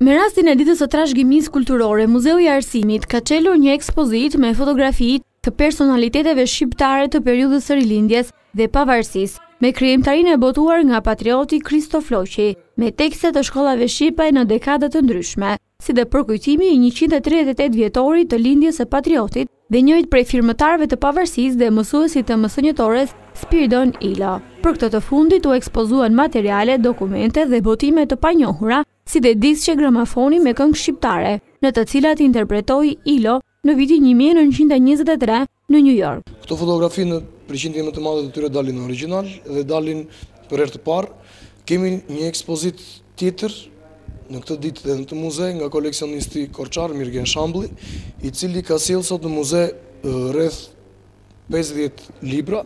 Me rastin e ditës së trashëgimisë kulturore, Muzeu i Arsimit ka çelur një ekspozitë me fotografi të personaliteteve shqiptare të periudhës së Rilindjes dhe Pavarësisë, me krijimtarinë e botuar nga patrioti Kristo Floqi, me tekste të shkollave shqipe në dekada të ndryshme. si dhe përkujtimi i njëqind e tridhjetë e tetë vjetorit të lindjes së patriotit dhe njërit prej firmëtarëve të pavarësisë dhe mësuesit të mësonjëtores Spiridon Ilo. Për këtë të fundit u ekspozuan materiale, dokumente dhe botime të panjohura, si dhe disqe gramafoni me këngë shqiptare, në të cilat interpretoi Ilo në vitin një mijë e nëntëqind e njëzet e tre në Nju Jork. Këto fotografi në përqindje më të madhe të tyre dalin origjinal dhe dalin për herë të parë. Kemi një ekspozitë tjetër në këtë ditë dhe në këtë muze nga koleksionisti korçar Mirgen Shambli, i cili ka sjellë sot në muze rreth pesëdhjetë libra,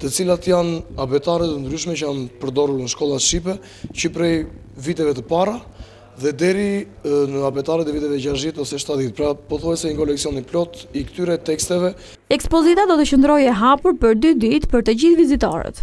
të cilat janë abetare të ndryshme që janë përdorur në shkolla shqipe që prej viteve të para dhe deri në abetaret e viteve 60 ose 70, pra pothuajse një koleksion i plotë i këtyre teksteve. Ekspozita do të qëndrojë e hapur për dy ditë për të gjithë vizitorët.